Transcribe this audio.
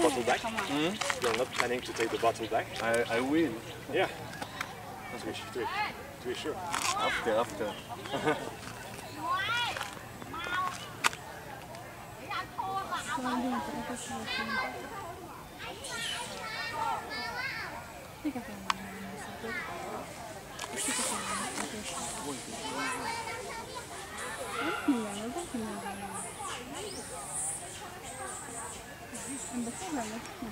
bottle back? Come on. You're not planning to take the bottle back? I, I will. Yeah. To be, to be, to be sure. After, after. 说用 I'm the you.